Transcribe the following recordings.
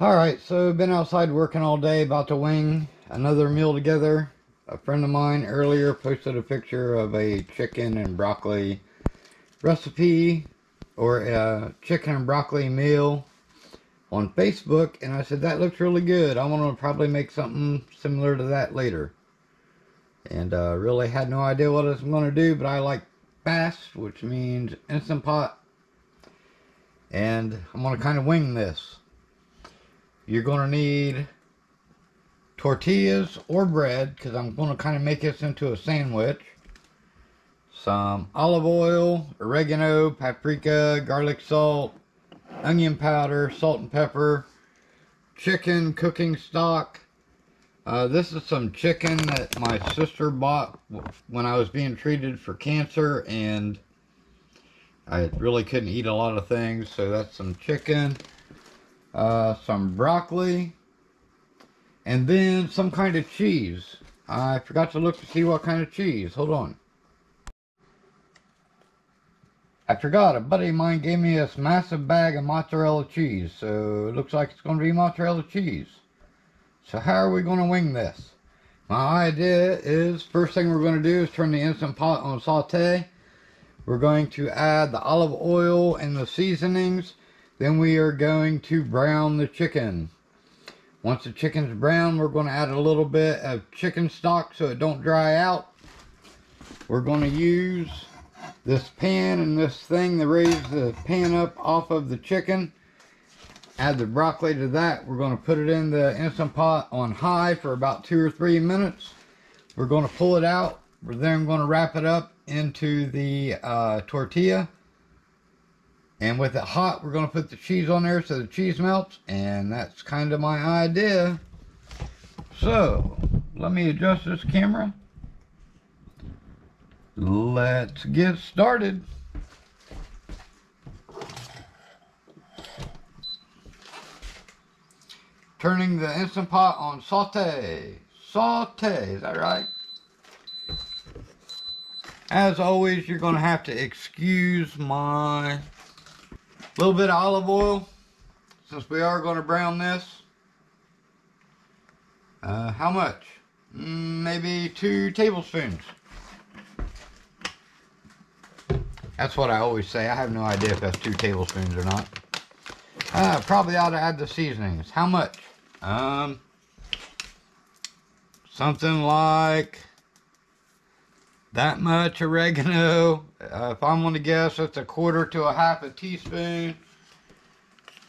Alright, so been outside working all day, about to wing another meal together. A friend of mine earlier posted a picture of a chicken and broccoli recipe or a chicken and broccoli meal on Facebook and I said that looks really good. I want to probably make something similar to that later. And uh, really had no idea what I was going to do, but I like fast, which means Instant Pot. And I'm going to kind of wing this. You're going to need tortillas or bread because I'm going to kind of make this into a sandwich. Some olive oil, oregano, paprika, garlic salt, onion powder, salt and pepper, chicken cooking stock. Uh, this is some chicken that my sister bought when I was being treated for cancer and I really couldn't eat a lot of things. So that's some chicken uh, some broccoli, and then some kind of cheese. I forgot to look to see what kind of cheese. Hold on. I forgot, a buddy of mine gave me this massive bag of mozzarella cheese, so it looks like it's going to be mozzarella cheese. So how are we going to wing this? My idea is, first thing we're going to do is turn the Instant Pot on saute. We're going to add the olive oil and the seasonings then we are going to brown the chicken. Once the chicken's brown, we're going to add a little bit of chicken stock so it don't dry out. We're going to use this pan and this thing to raise the pan up off of the chicken. Add the broccoli to that. We're going to put it in the Instant Pot on high for about two or three minutes. We're going to pull it out. We're then going to wrap it up into the uh, tortilla and with it hot, we're going to put the cheese on there so the cheese melts. And that's kind of my idea. So, let me adjust this camera. Let's get started. Turning the Instant Pot on saute. Saute, is that right? As always, you're going to have to excuse my a little bit of olive oil, since we are going to brown this. Uh, how much? Mm, maybe two tablespoons. That's what I always say. I have no idea if that's two tablespoons or not. Uh, probably ought to add the seasonings. How much? Um, something like that much oregano. Uh, if I'm going to guess, it's a quarter to a half a teaspoon.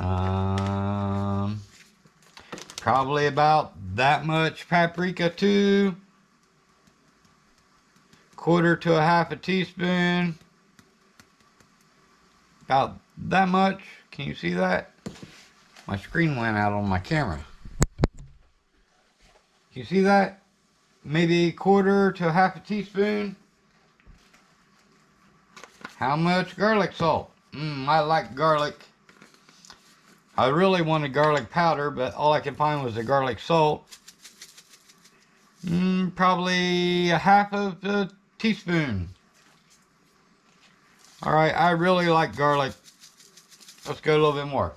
Um, probably about that much paprika too. Quarter to a half a teaspoon. About that much. Can you see that? My screen went out on my camera. Can you see that? Maybe a quarter to a half a teaspoon. How much garlic salt? Mmm, I like garlic. I really wanted garlic powder, but all I could find was the garlic salt. Mmm, probably a half of a teaspoon. Alright, I really like garlic. Let's go a little bit more.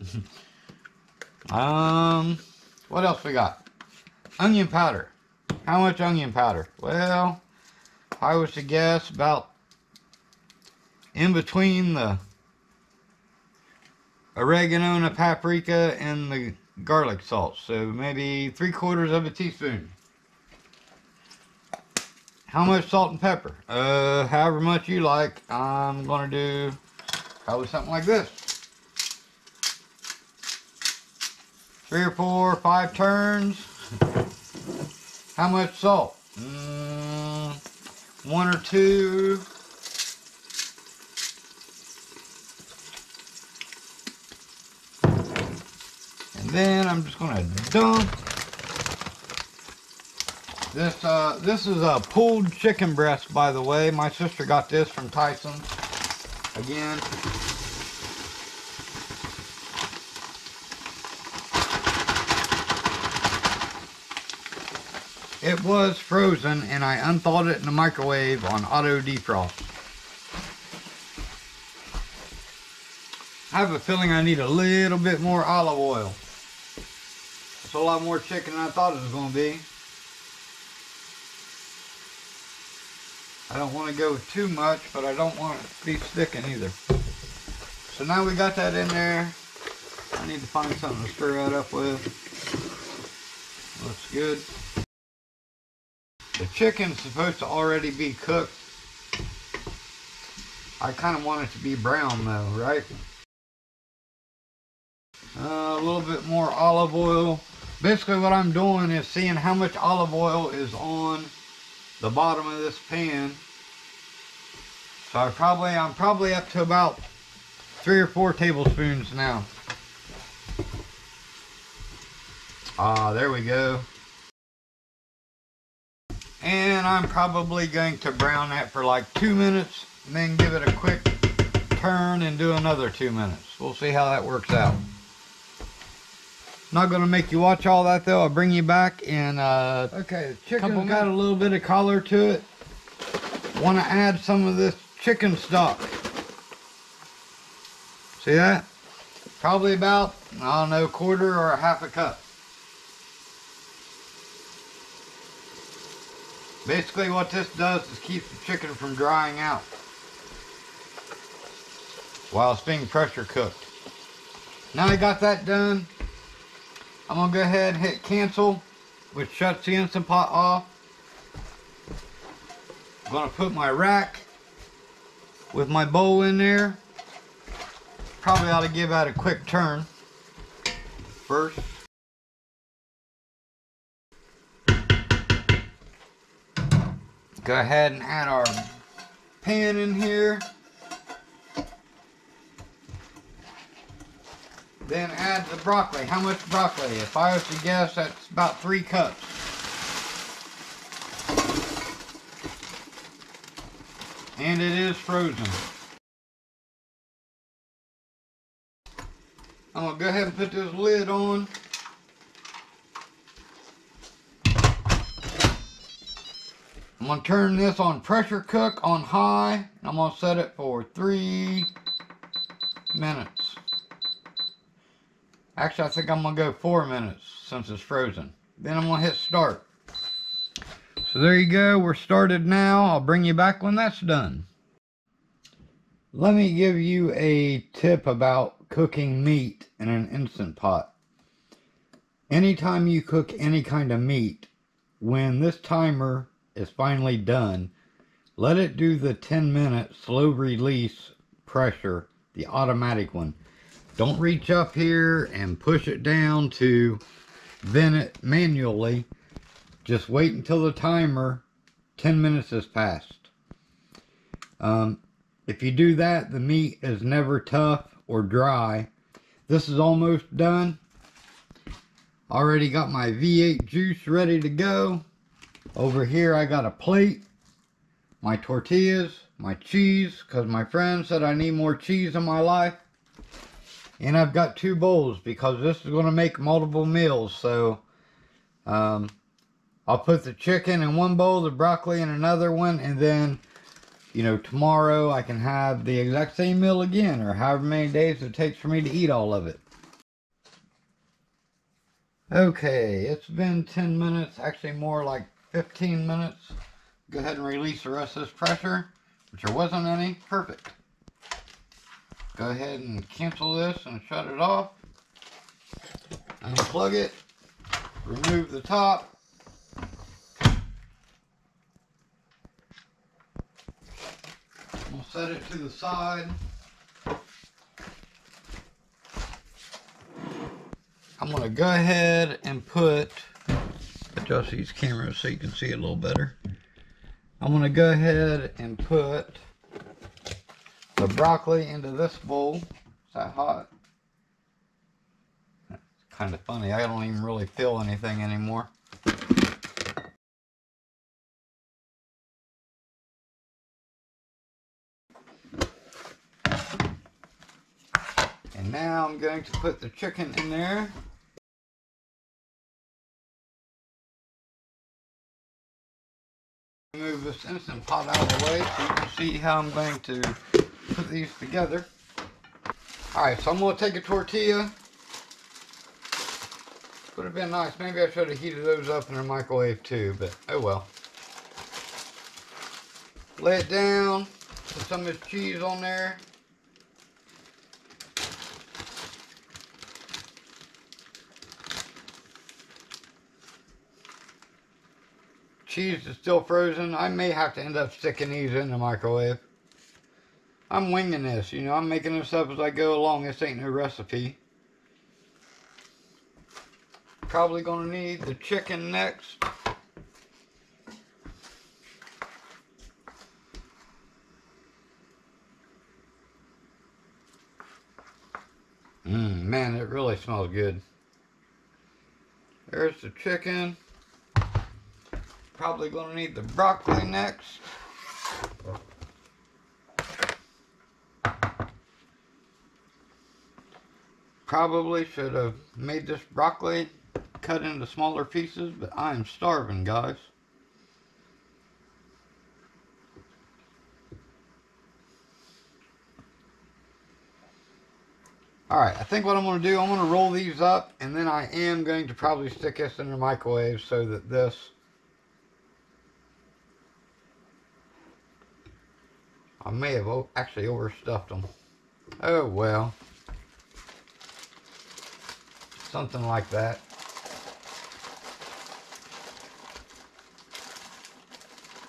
um, what else we got? Onion powder. How much onion powder? Well, I was to guess about in between the oregano and the paprika and the garlic salt. So maybe three quarters of a teaspoon. How much salt and pepper? Uh, however much you like. I'm going to do probably something like this. Three or four, five turns. How much salt? Mm, one or two. And then I'm just gonna dump this. Uh, this is a pulled chicken breast, by the way. My sister got this from Tyson. Again, It was frozen and I unthawed it in the microwave on auto defrost. I have a feeling I need a little bit more olive oil. It's a lot more chicken than I thought it was going to be. I don't want to go too much, but I don't want it to be sticking either. So now we got that in there. I need to find something to stir that up with. Looks good. The chicken's supposed to already be cooked. I kind of want it to be brown though, right? Uh, a little bit more olive oil. Basically what I'm doing is seeing how much olive oil is on the bottom of this pan. So I probably, I'm probably up to about three or four tablespoons now. Ah, there we go. And I'm probably going to brown that for like two minutes and then give it a quick turn and do another two minutes. We'll see how that works out. Not going to make you watch all that though. I'll bring you back in uh, okay, the chicken's got a little bit of color to it. Want to add some of this chicken stock. See that? Probably about, I don't know, quarter or a half a cup. Basically what this does is keep the chicken from drying out while it's being pressure cooked. Now I got that done, I'm to go ahead and hit cancel, which shuts the Instant Pot off. I'm to put my rack with my bowl in there. Probably ought to give that a quick turn first. Go ahead and add our pan in here. Then add the broccoli. How much broccoli? If I was to guess, that's about three cups. And it is frozen. I'm going to go ahead and put this lid on. To turn this on pressure cook on high. I'm to set it for three minutes. Actually, I think I'm to go four minutes since it's frozen. Then I'm to hit start. So there you go. We're started now. I'll bring you back when that's done. Let me give you a tip about cooking meat in an Instant Pot. Anytime you cook any kind of meat, when this timer is finally done, let it do the 10 minute slow release pressure, the automatic one. Don't reach up here and push it down to vent it manually. Just wait until the timer 10 minutes has passed. Um, if you do that, the meat is never tough or dry. This is almost done. Already got my V8 juice ready to go. Over here I got a plate, my tortillas, my cheese, because my friend said I need more cheese in my life. And I've got two bowls because this is going to make multiple meals. So um, I'll put the chicken in one bowl, the broccoli in another one, and then, you know, tomorrow I can have the exact same meal again or however many days it takes for me to eat all of it. Okay, it's been 10 minutes, actually more like 15 minutes. Go ahead and release the rest of this pressure, which there wasn't any. Perfect. Go ahead and cancel this and shut it off. Unplug it. Remove the top. We'll set it to the side. I'm going to go ahead and put, adjust these cameras so you can see it a little better. I'm going to go ahead and put the broccoli into this bowl. Is that hot? It's kind of funny. I don't even really feel anything anymore. And now I'm going to put the chicken in there. Move this Instant Pot out of the way so you can see how I'm going to put these together. Alright, so I'm going to take a tortilla. Would have been nice. Maybe I should have heated those up in the microwave too, but oh well. Lay it down. Put some of this cheese on there. Cheese is still frozen. I may have to end up sticking these in the microwave. I'm winging this, you know, I'm making this up as I go along. This ain't no recipe. Probably gonna need the chicken next. Mmm, man, it really smells good. There's the chicken. Probably gonna need the broccoli next. Probably should have made this broccoli cut into smaller pieces, but I am starving, guys. Alright, I think what I'm going to do, I'm going to roll these up, and then I am going to probably stick this in the microwave so that this I may have actually overstuffed them. Oh well. Something like that.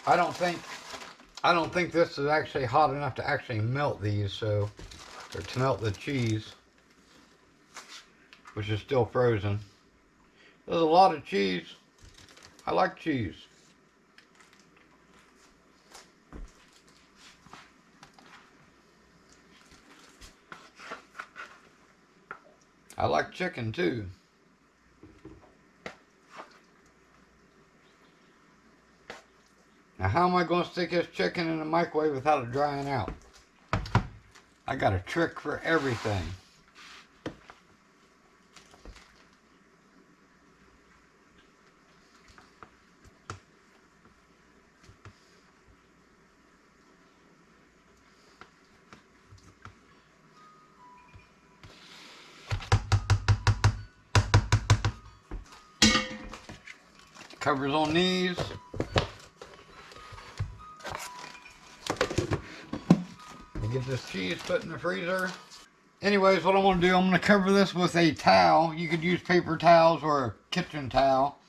I don't think I don't think this is actually hot enough to actually melt these so or to melt the cheese which is still frozen. There's a lot of cheese. I like cheese. I like chicken too. Now how am I going to stick this chicken in the microwave without it drying out? I got a trick for everything. Covers on these. get this cheese put in the freezer. Anyways, what I'm going to do, I'm going to cover this with a towel. You could use paper towels or a kitchen towel.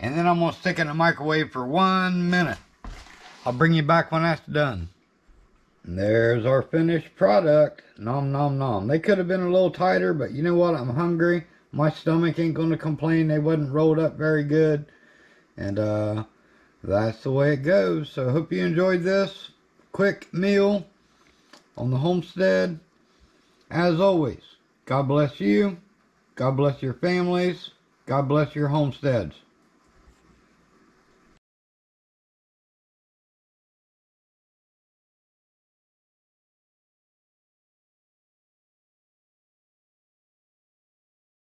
And then I'm going to stick it in the microwave for one minute. I'll bring you back when that's done. And there's our finished product. Nom nom nom. They could have been a little tighter, but you know what? I'm hungry. My stomach ain't going to complain. They wasn't rolled up very good. And uh, that's the way it goes. So hope you enjoyed this quick meal on the homestead. As always, God bless you. God bless your families. God bless your homesteads.